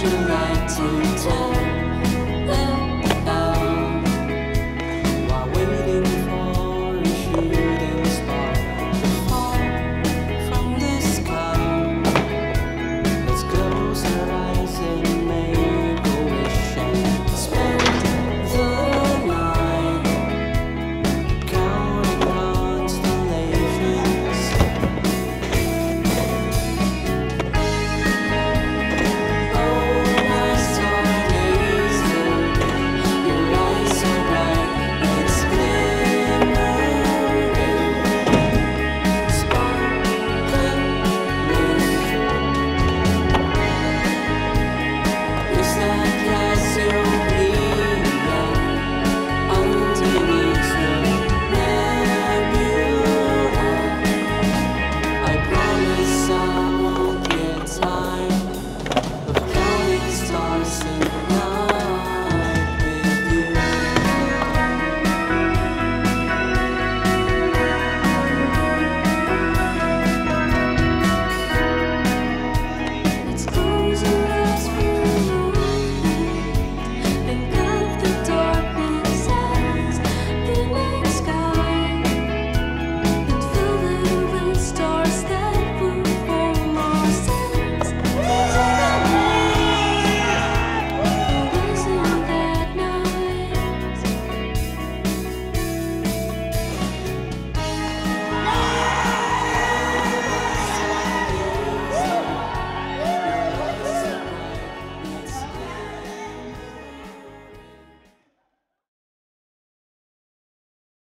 Time of to stars